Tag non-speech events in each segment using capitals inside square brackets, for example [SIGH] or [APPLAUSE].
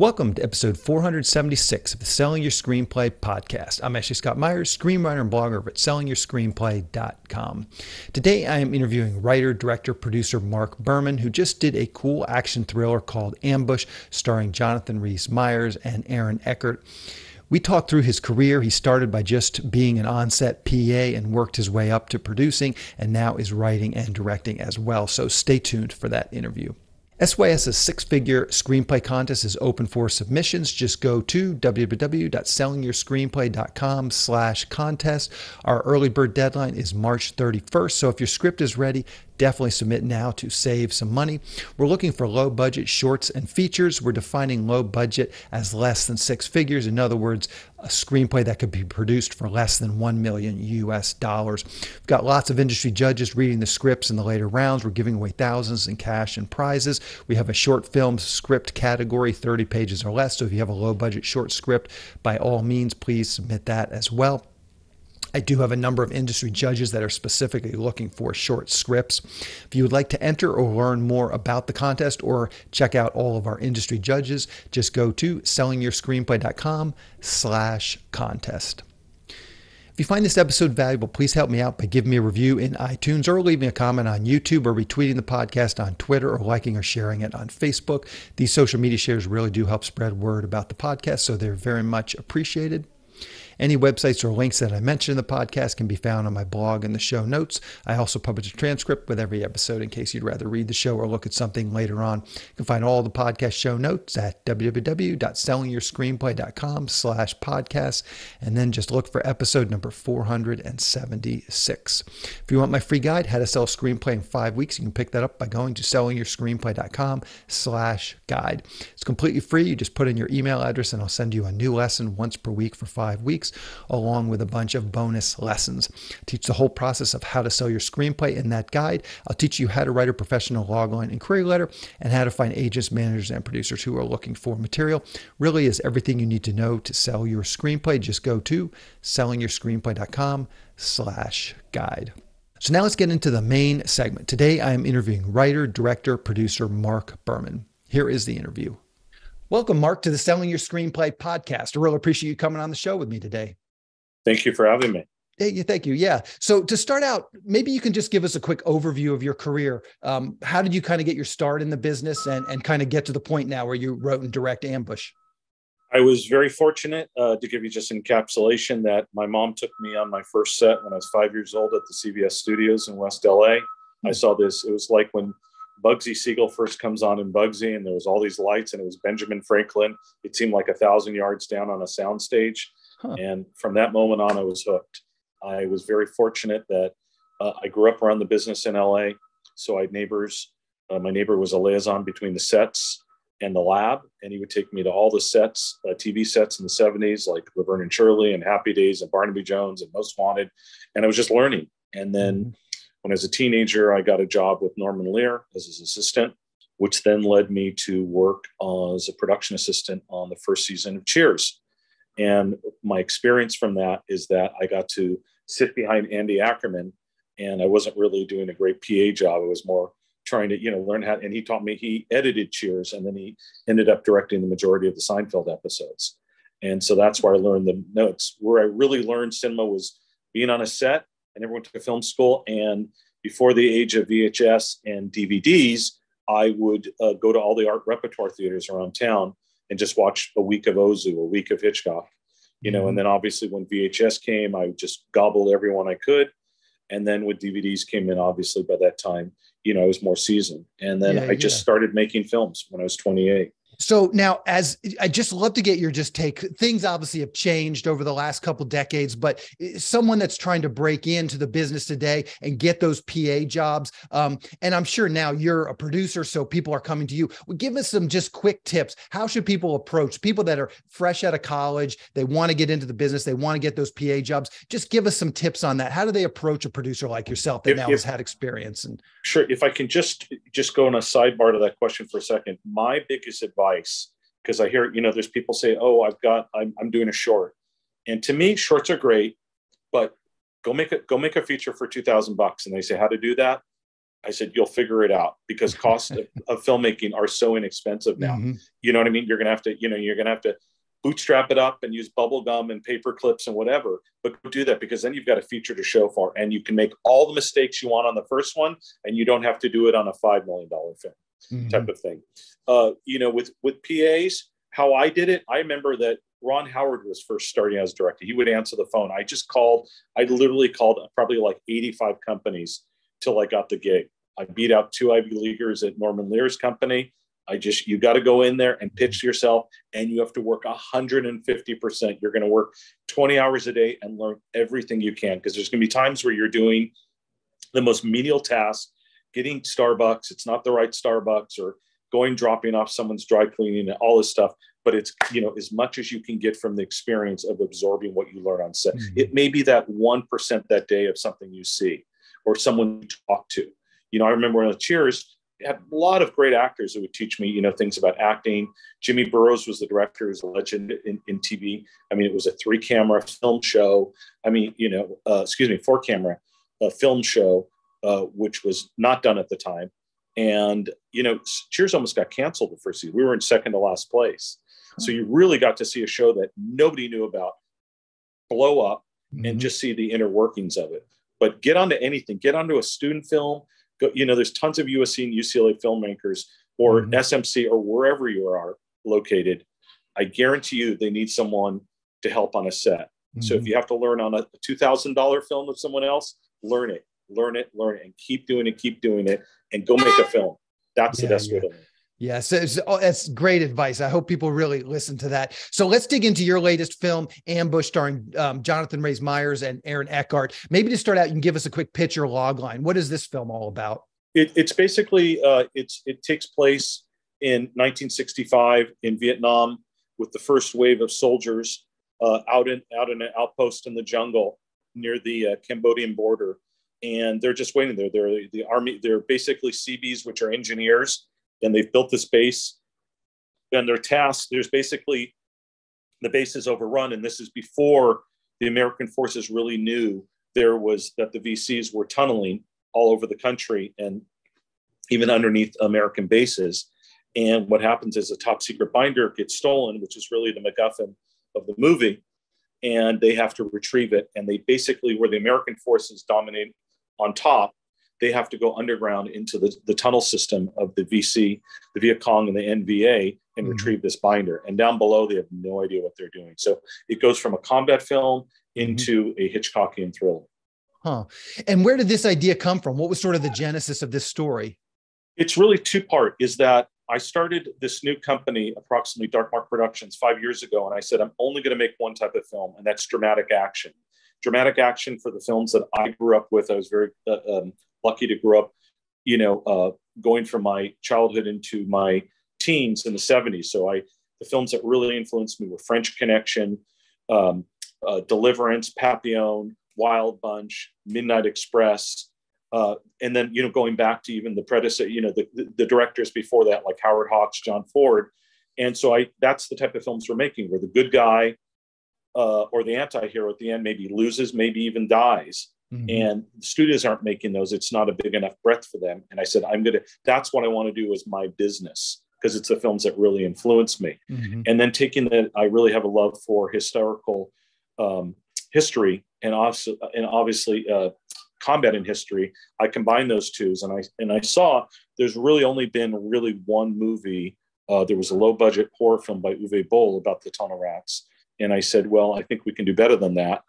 Welcome to episode 476 of the Selling Your Screenplay podcast. I'm Ashley Scott Meyers, screenwriter and blogger at sellingyourscreenplay.com. Today I am interviewing writer, director, producer Mark Burman, who just did a cool action thriller called Ambush, starring Jonathan Rhys Meyers and Aaron Eckhart. We talked through his career. He started by just being an on-set PA and worked his way up to producing and now is writing and directing as well. So stay tuned for that interview. SYS's six-figure screenplay contest is open for submissions. Just go to www.sellingyourscreenplay.com slash contest. Our early bird deadline is March 31st, so if your script is ready, definitely submit now to save some money. We're looking for low budget shorts and features. We're defining low budget as less than six figures. In other words, a screenplay that could be produced for less than 1 million US dollars. We've got lots of industry judges reading the scripts in the later rounds. We're giving away thousands in cash and prizes. We have a short film script category, 30 pages or less. So if you have a low budget short script, by all means, please submit that as well. I do have a number of industry judges that are specifically looking for short scripts. If you would like to enter or learn more about the contest or check out all of our industry judges, just go to sellingyourscreenplay.com slash contest. If you find this episode valuable, please help me out by giving me a review in iTunes or leaving a comment on YouTube or retweeting the podcast on Twitter or liking or sharing it on Facebook. These social media shares really do help spread word about the podcast, so they're very much appreciated. Any websites or links that I mention in the podcast can be found on my blog in the show notes. I also publish a transcript with every episode in case you'd rather read the show or look at something later on. You can find all the podcast show notes at www.sellingyourscreenplay.com slash podcast and then just look for episode number 476. If you want my free guide, how to sell a screenplay in five weeks, you can pick that up by going to sellingyourscreenplay.com slash guide. It's completely free. You just put in your email address and I'll send you a new lesson once per week for five weeks along with a bunch of bonus lessons. I teach the whole process of how to sell your screenplay in that guide. I'll teach you how to write a professional logline and query letter and how to find agents, managers, and producers who are looking for material. Really is everything you need to know to sell your screenplay. Just go to sellingyourscreenplay.com slash guide. So now let's get into the main segment. Today I am interviewing writer, director, producer Mark Burman. Here is the interview. Welcome, Mark, to the Selling Your Screenplay podcast. I really appreciate you coming on the show with me today. Thank you for having me. Hey, thank you. Yeah. So to start out, maybe you can just give us a quick overview of your career. Um, how did you kind of get your start in the business and, and kind of get to the point now where you wrote and direct Ambush? I was very fortunate uh, to give you just encapsulation that my mom took me on my first set when I was five years old at the CBS studios in West LA. Mm-hmm. I hmm. saw this, it was like when Bugsy Siegel first comes on in Bugsy, and there was all these lights, and it was Benjamin Franklin. It seemed like a thousand yards down on a soundstage, huh. and from that moment on, I was hooked. I was very fortunate that uh, I grew up around the business in LA, so I had neighbors. Uh, my neighbor was a liaison between the sets and the lab, and he would take me to all the sets, uh, TV sets in the 70s, like Laverne and Shirley and Happy Days and Barnaby Jones and Most Wanted. And I was just learning. And then mm-hmm. When I was a teenager, I got a job with Norman Lear as his assistant, which then led me to work as a production assistant on the first season of Cheers. And my experience from that is that I got to sit behind Andy Ackerman, and I wasn't really doing a great PA job. I was more trying to, you know, learn how. And he taught me. He edited Cheers, and then he ended up directing the majority of the Seinfeld episodes. And so that's where I learned the notes. Where I really learned cinema was being on a set never went to film school. And before the age of VHS and DVDs, I would uh, go to all the art repertoire theaters around town and just watch a week of Ozu, a week of Hitchcock, you know. Mm-hmm. And then obviously when VHS came, I just gobbled everyone I could. And then when DVDs came in, obviously by that time, you know, I was more seasoned. And then yeah, I just started making films when I was 28. So now, as I just love to get your just take. Things obviously have changed over the last couple decades, but eh, someone that's trying to break into the business today and get those PA jobs, um, and I'm sure now you're a producer, so people are coming to you. Well, give us some just quick tips. How should people approach people that are fresh out of college? They want to get into the business. They want to get those PA jobs. Just give us some tips on that. How do they approach a producer like yourself that if, now if, has had experience? And sure, if I can just just go on a sidebar to that question for a second, my biggest advice advice because I hear, you know, there's people say, oh, I've got, I'm, I'm doing a short. And to me, shorts are great, but go make a, go make a feature for 2000 bucks. And they say how to do that. I said, you'll figure it out because costs of, [LAUGHS] of, filmmaking are so inexpensive now. Mm-hmm. You know what I mean? You're going to have to, you know, you're going to have to bootstrap it up and use bubble gum and paper clips and whatever, but do that because then you've got a feature to show for and you can make all the mistakes you want on the first one and you don't have to do it on a $5 million film mm-hmm. type of thing. Uh, you know, with, with PAs, how I did it, I remember that Ron Howard was first starting as director. He would answer the phone. I just called, I literally called probably like 85 companies till I got the gig. I beat out two Ivy Leaguers at Norman Lear's company. I just, you got to go in there and pitch yourself, and you have to work 150%. You're going to work 20 hours a day and learn everything you can because there's going to be times where you're doing the most menial task, getting Starbucks, it's not the right Starbucks, or going dropping off someone's dry cleaning and all this stuff but it's you know as much as you can get from the experience of absorbing what you learn on set. Mm-hmm. it may be that 1% that day of something you see or someone you talk to. You know i remember when the cheers had a lot of great actors that would teach me you know things about acting. Jimmy burrows was the director who's a legend in, in tv i mean it was a three camera film show i mean you know uh, excuse me four camera uh, film show uh, which was not done at the time and you know cheers almost got canceled the first season we were in second to last place so you really got to see a show that nobody knew about blow up mm-hmm. and just see the inner workings of it. But get onto anything, get onto a student film. Go, you know, there's tons of USC and UCLA filmmakers or mm-hmm. SMC or wherever you are located. I guarantee you they need someone to help on a set. Mm-hmm. So if mm-hmm. you have to learn on a $2,000 film with someone else, learn it, learn it, learn it, and keep doing it, keep doing it, and go make a film. That's yeah, the best yeah. way to learn. Yes, yeah, so, oh, that's great advice. I hope people really listen to that. So let's dig into your latest film, Ambush, starring um, Jonathan Rhys Meyers and Aaron Eckhart. Maybe to start out, you can give us a quick picture log line. What is this film all about? It, it's basically uh, it's it takes place in 1965 in Vietnam with the first wave of soldiers uh, out in out in an outpost in the jungle near the uh, Cambodian border, and they're just waiting there. They're the army. They're basically Seabees, which are engineers and they've built this base and their task there's basically the base is overrun and this is before the american forces really knew there was that the vcs were tunneling all over the country and even underneath american bases and what happens is a top secret binder gets stolen which is really the macguffin of the movie and they have to retrieve it and they basically where the american forces dominate on top they have to go underground into the, the tunnel system of the VC, the Viet Cong, and the NVA and mm-hmm. retrieve this binder. And down below, they have no idea what they're doing. So it goes from a combat film into mm-hmm. a Hitchcockian thriller. Huh. And where did this idea come from? What was sort of the genesis of this story? It's really two part. Is that I started this new company, approximately Dark Mark Productions, five years ago, and I said I'm only going to make one type of film, and that's dramatic action. Dramatic action for the films that I grew up with. I was very uh, um, lucky to grow up, you know, uh, going from my childhood into my teens in the 70s. So I, the films that really influenced me were French Connection, um, uh, Deliverance, Papillon, Wild Bunch, Midnight Express, uh, and then you know going back to even the predecessor, you know, the, the, the directors before that like Howard Hawks, John Ford, and so I that's the type of films we're making where the good guy uh, or the anti-hero at the end maybe loses, maybe even dies, Mm-hmm. And the studios aren't making those. It's not a big enough breadth for them. And I said, I'm going to, that's what I want to do is my business because it's the films that really influence me. Mm-hmm. And then taking that, I really have a love for historical um, history and also, and obviously uh, combat in history. I combine those two, and I and I saw there's really only been really one movie. Uh, there was a low budget horror film by Uwe Boll about the tunnel rats, and I said, well, I think we can do better than that.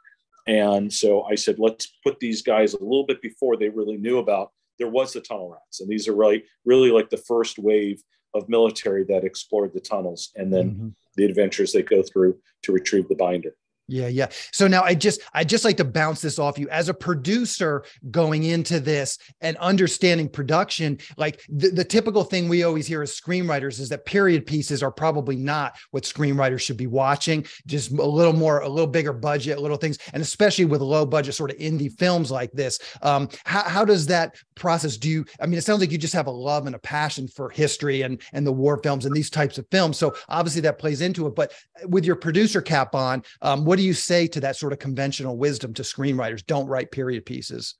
And so I said, let's put these guys a little bit before they really knew about there was the tunnel rats. And these are really, really like the first wave of military that explored the tunnels and then mm-hmm. the adventures they go through to retrieve the binder. Yeah, yeah. So now I just I just like to bounce this off you as a producer going into this and understanding production. Like the, the typical thing we always hear as screenwriters is that period pieces are probably not what screenwriters should be watching. Just a little more, a little bigger budget, little things, and especially with low budget sort of indie films like this. Um, how how does that process? Do you? I mean, it sounds like you just have a love and a passion for history and and the war films and these types of films. So obviously that plays into it. But with your producer cap on, um, what do you say to that sort of conventional wisdom to screenwriters? Don't write period pieces.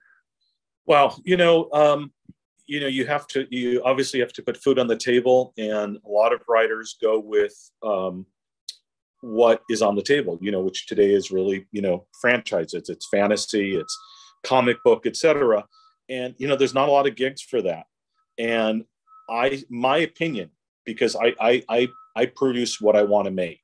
Well, you know, um, you know, you have to, you obviously have to put food on the table, and a lot of writers go with um, what is on the table, you know, which today is really, you know, franchises. It's fantasy, it's comic book, etc. And you know, there's not a lot of gigs for that. And I, my opinion, because I, I, I, I produce what I want to make,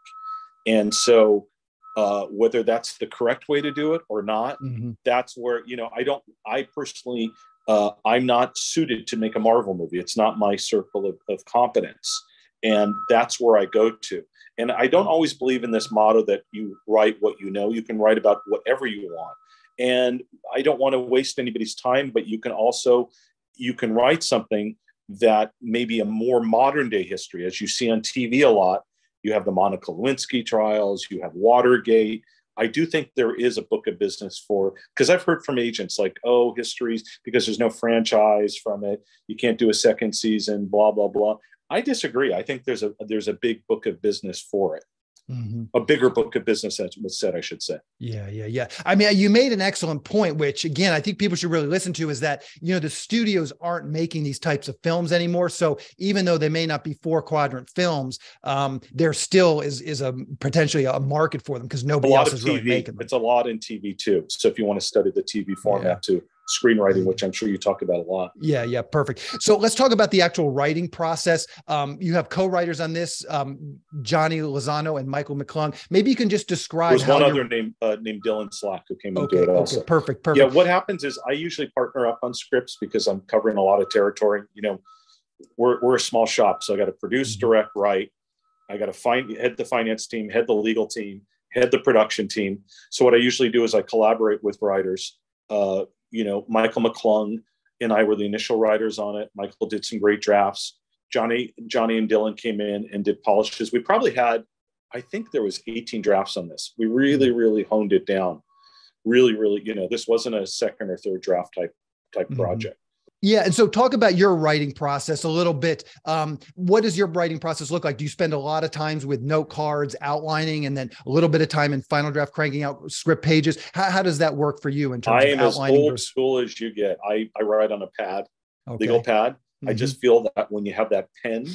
and so uh, whether that's the correct way to do it or not, mm-hmm. that's where you know I don't. I personally, uh, I'm not suited to make a Marvel movie. It's not my circle of, of competence, and that's where I go to. And I don't always believe in this motto that you write what you know. You can write about whatever you want. And I don't want to waste anybody's time, but you can also you can write something that maybe a more modern day history, as you see on TV a lot. You have the Monica Lewinsky trials, you have Watergate. I do think there is a book of business for because I've heard from agents like, oh, histories because there's no franchise from it, you can't do a second season, blah blah blah. I disagree. I think there's a there's a big book of business for it. Mm-hmm. A bigger book of business that was said, I should say. Yeah, yeah, yeah. I mean, you made an excellent point, which again, I think people should really listen to is that, you know, the studios aren't making these types of films anymore. So even though they may not be four quadrant films, um, there still is is a potentially a market for them because nobody else is TV. really making them. It's a lot in TV too. So if you want to study the TV format yeah. too, screenwriting, which I'm sure you talk about a lot. Yeah, yeah, perfect. So let's talk about the actual writing process. Um, you have co-writers on this, um, Johnny Lozano and Michael McClung. Maybe you can just describe. There's one other name uh, named Dylan Slack who came okay, into it also. Okay, perfect, perfect. Yeah, what happens is I usually partner up on scripts because I'm covering a lot of territory. You know, we're we're a small shop, so I got to produce, mm-hmm. direct, write. I got to find head the finance team, head the legal team, head the production team. So what I usually do is I collaborate with writers. Uh, you know, Michael McClung and I were the initial writers on it. Michael did some great drafts. Johnny, Johnny and Dylan came in and did polishes. We probably had, I think there was 18 drafts on this. We really, really honed it down. Really, really, you know, this wasn't a second or third draft type type mm-hmm. project. Yeah, and so talk about your writing process a little bit. Um, what does your writing process look like? Do you spend a lot of times with note cards, outlining, and then a little bit of time in final draft cranking out script pages? How, how does that work for you in terms I of outlining? I am as old school as you get. I, I write on a pad, okay. legal pad. Mm-hmm. I just feel that when you have that pen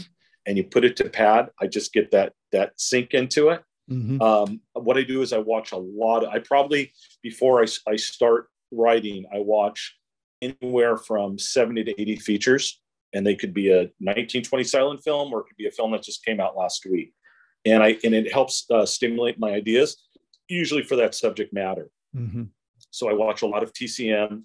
and you put it to pad, I just get that that sink into it. Mm-hmm. Um, what I do is I watch a lot. Of, I probably before I, I start writing, I watch anywhere from 70 to 80 features. And they could be a 1920 silent film or it could be a film that just came out last week. And I and it helps uh, stimulate my ideas, usually for that subject matter. Mm-hmm. So I watch a lot of TCM,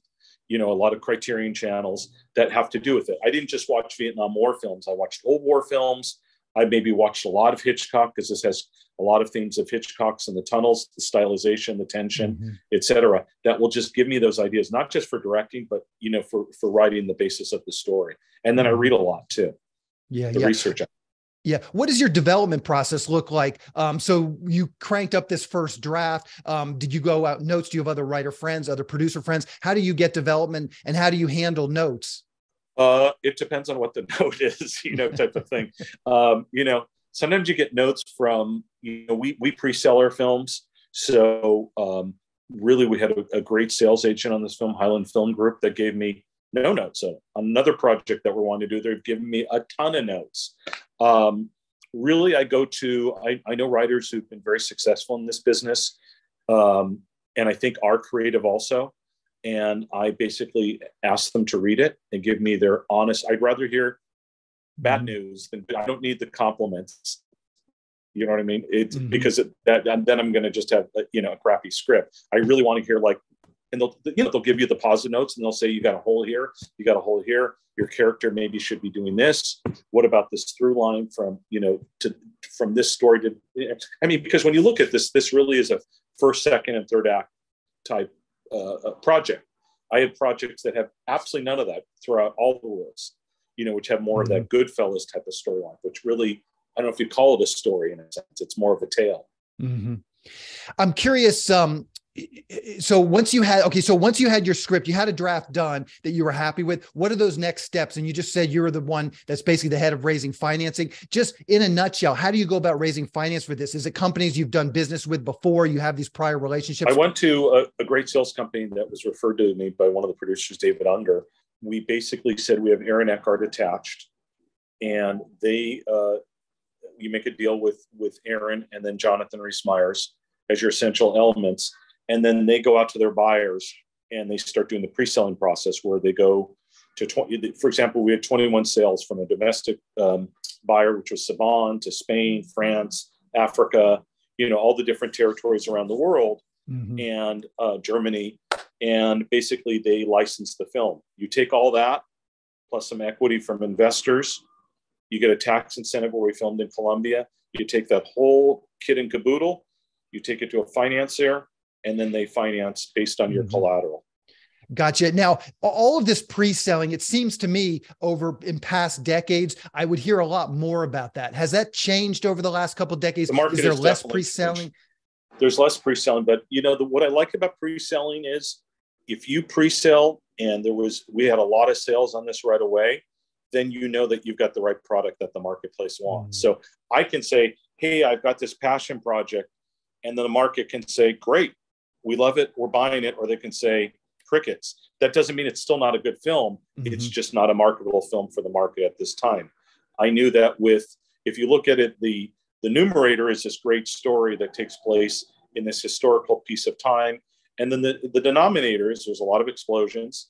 you know, a lot of Criterion channels that have to do with it. I didn't just watch Vietnam War films. I watched old war films. I maybe watched a lot of Hitchcock because this has a lot of themes of Hitchcock's and the tunnels, the stylization, the tension, mm-hmm. etc. That will just give me those ideas, not just for directing, but you know, for for writing the basis of the story. And then I read a lot too. Yeah, the yeah. research. Yeah. What does your development process look like? Um, so you cranked up this first draft. Um, did you go out notes? Do you have other writer friends, other producer friends? How do you get development and how do you handle notes? Uh, it depends on what the [LAUGHS] note is, you know, type of thing. Um, you know, sometimes you get notes from, you know, we we pre-sell our films, so um, really we had a, a, great sales agent on this film, Highland Film Group, that gave me no notes. So another project that we're wanting to do, they've given me a ton of notes. Um, really, I go to I, I know writers who've been very successful in this business, um, and I think are creative also and I basically ask them to read it and give me their honest. I'd rather hear bad mm-hmm. news than I don't need the compliments. You know what I mean? It's mm-hmm. because it, that then I'm going to just have you know a crappy script. I really want to hear like, and they'll you know they'll give you the positive notes and they'll say you got a hole here, you got a hole here. Your character maybe should be doing this. What about this through line from you know to from this story to? I mean, because when you look at this, this really is a first, second, and third act type uh, project. I have projects that have absolutely none of that throughout all the rules, you know, which have more of that mm-hmm. Goodfellas type of storyline, which really, I don't know if you call it a story in a sense, it's more of a tale. Mm-hmm. I'm curious. Um, so once you had okay so once you had your script you had a draft done that you were happy with what are those next steps? And you just said you were the one that's basically the head of raising financing. Just in a nutshell how do you go about raising finance for this? Is it companies you've done business with before? You have these prior relationships? I went to a, a great sales company that was referred to me by one of the producers david unger. We basically said we have Aaron Eckhart attached, and they uh, you make a deal with with Aaron and then Jonathan Rhys Meyers as your essential elements, and then they go out to their buyers and they start doing the pre-selling process where they go to 20 for example we had 21 sales from a domestic um, buyer which was saban to spain france africa you know all the different territories around the world mm-hmm. and uh, germany. And basically they license the film. You take all that plus some equity from investors. You get a tax incentive where we filmed in colombia. You take that whole kit and caboodle. You take it to a financier and then they finance based on your mm-hmm. collateral. Gotcha. Now, all of this pre-selling, it seems to me over in past decades, I would hear a lot more about that. Has that changed over the last couple of decades? The market is there less pre-selling? There's less pre-selling, but you know the, what I like about pre-selling is if you pre-sell and there was we had a lot of sales on this right away, then you know that you've got the right product that the marketplace wants. Mm. So I can say, "Hey, I've got this passion project," and then the market can say, "Great, we love it, we're buying it, or they can say crickets. That doesn't mean it's still not a good film. Mm-hmm. It's just not a marketable film for the market at this time. I knew that with if you look at it, the the numerator is this great story that takes place in this historical piece of time. And then the, the denominator is there's a lot of explosions.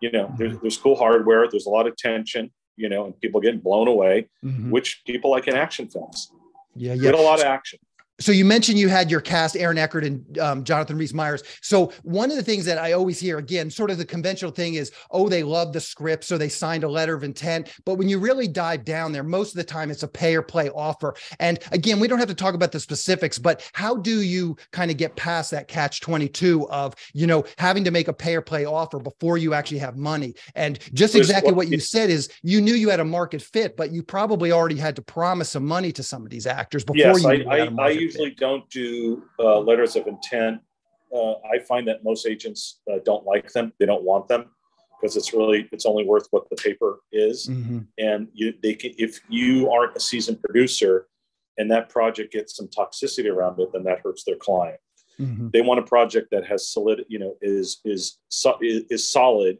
You know, mm-hmm. there's, there's cool hardware, there's a lot of tension, you know, and people getting blown away, mm-hmm. which people like in action films. Yeah, yeah. Get a lot of action. So you mentioned you had your cast, Aaron Eckhart and um, Jonathan Rhys Meyers. So one of the things that I always hear, again, sort of the conventional thing is, oh, they love the script, so they signed a letter of intent. But when you really dive down there, most of the time it's a pay or play offer. And again, we don't have to talk about the specifics, but how do you kind of get past that catch 22 of, you know, having to make a pay or play offer before you actually have money? And just exactly what you said is you knew you had a market fit, but you probably already had to promise some money to some of these actors before yes, you. I usually don't do uh, letters of intent. Uh, I find that most agents uh, don't like them. They don't want them because it's really it's only worth what the paper is. Mm-hmm. And you, they can, if you aren't a seasoned producer, and that project gets some toxicity around it, then that hurts their client. Mm-hmm. They want a project that has solid, you know, is is is solid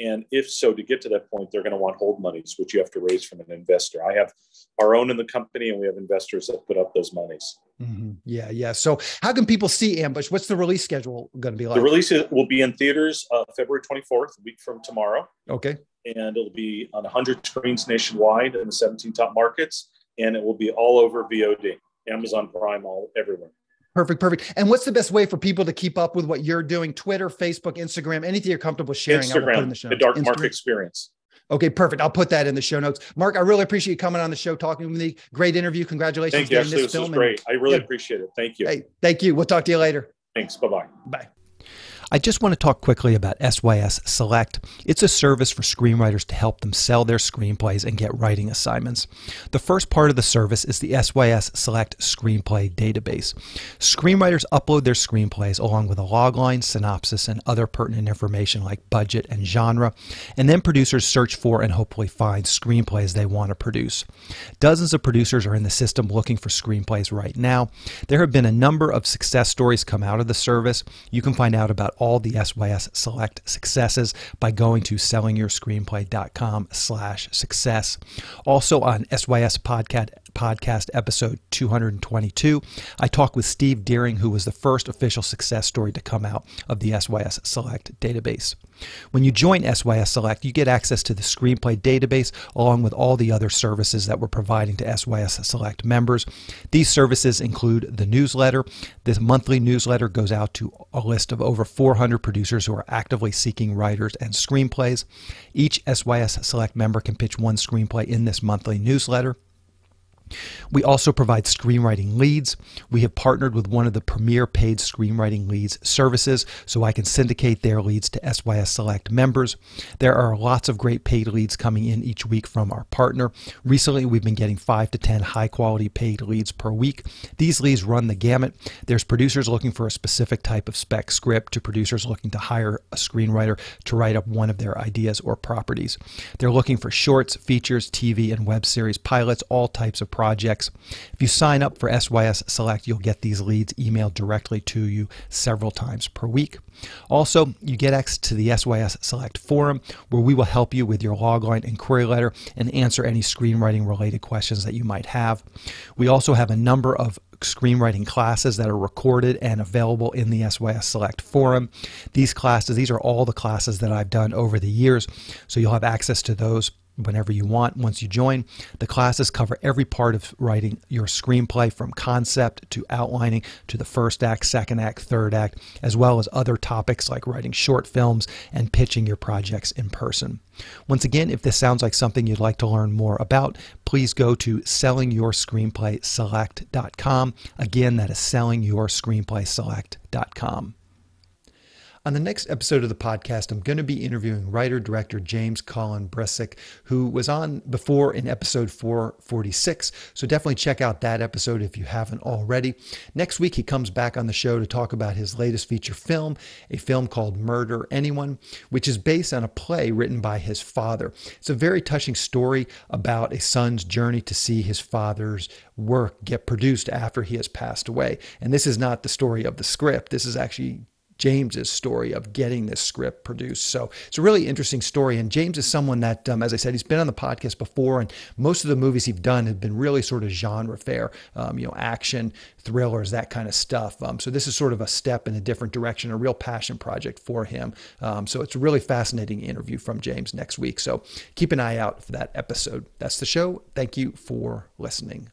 and if so, to get to that point, they're going to want hold monies, which you have to raise from an investor. I have our own in the company, and we have investors that put up those monies. Mm-hmm. Yeah, yeah. So, how can people see Ambush? What's the release schedule going to be like? The release will be in theaters uh, February 24th, a week from tomorrow. Okay. And it'll be on 100 screens nationwide in the 17 top markets, and it will be all over VOD, Amazon Prime, all everywhere. Perfect, perfect. And what's the best way for people to keep up with what you're doing? Twitter, Facebook, Instagram, anything you're comfortable sharing. Instagram, the, the, Dark Instagram. Mark Experience. Okay, perfect. I'll put that in the show notes. Mark, I really appreciate you coming on the show, talking with me. Great interview. Congratulations. Thank you. Actually, this, this was great. I really yeah. appreciate it. Thank you. Hey, thank you. We'll talk to you later. Thanks. Bye-bye. Bye. I just want to talk quickly about SYS Select. It's a service for screenwriters to help them sell their screenplays and get writing assignments. The first part of the service is the SYS Select Screenplay Database. Screenwriters upload their screenplays along with a logline, synopsis, and other pertinent information like budget and genre, and then producers search for and hopefully find screenplays they want to produce. Dozens of producers are in the system looking for screenplays right now. There have been a number of success stories come out of the service. You can find out about all the SYS Select successes by going to sellingyourscreenplay.com slash success. Also on SYS Podcast podcast episode 222. I talked with Steve Deering, who was the first official success story to come out of the SYS Select database. When you join SYS Select, you get access to the screenplay database along with all the other services that we're providing to SYS Select members. These services include the newsletter. This monthly newsletter goes out to a list of over 400 producers who are actively seeking writers and screenplays. Each SYS Select member can pitch one screenplay in this monthly newsletter. We also provide screenwriting leads. We have partnered with one of the premier paid screenwriting leads services so I can syndicate their leads to SYS Select members. There are lots of great paid leads coming in each week from our partner. Recently, we've been getting 5 to 10 high quality paid leads per week. These leads run the gamut. There's producers looking for a specific type of spec script to producers looking to hire a screenwriter to write up one of their ideas or properties. They're looking for shorts, features, TV, and web series pilots, all types of projects. If you sign up for SYS Select, you'll get these leads emailed directly to you several times per week. Also, you get access to the SYS Select forum where we will help you with your logline and query letter and answer any screenwriting related questions that you might have. We also have a number of screenwriting classes that are recorded and available in the SYS Select forum. These classes, these are all the classes that I've done over the years, so you'll have access to those whenever you want once you join. The classes cover every part of writing your screenplay from concept to outlining to the first act, second act, third act, as well as other topics like writing short films and pitching your projects in person. Once again, if this sounds like something you'd like to learn more about, please go to sellingyourscreenplayselect.com. Again, that is sellingyourscreenplayselect.com. On the next episode of the podcast, I'm going to be interviewing writer director James Cullen Bressack, who was on before in episode 446. So definitely check out that episode if you haven't already. Next week, he comes back on the show to talk about his latest feature film, a film called Murder Anyone, which is based on a play written by his father. It's a very touching story about a son's journey to see his father's work get produced after he has passed away. And this is not the story of the script. This is actually James's story of getting this script produced. So it's a really interesting story. And James is someone that, um, as I said, he's been on the podcast before, and most of the movies he's done have been really sort of genre fair, um, you know, action, thrillers, that kind of stuff. Um, so this is sort of a step in a different direction, a real passion project for him. Um, so it's a really fascinating interview from James next week. So keep an eye out for that episode. That's the show. Thank you for listening.